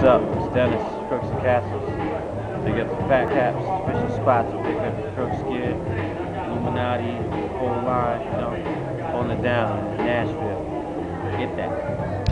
What's up? It's Dennis, Crooks and Castles. They got the Phat Kaps, special spots, they got the Crooks gear, Illuminati, whole line, you know, holding it down in Nashville. Get that.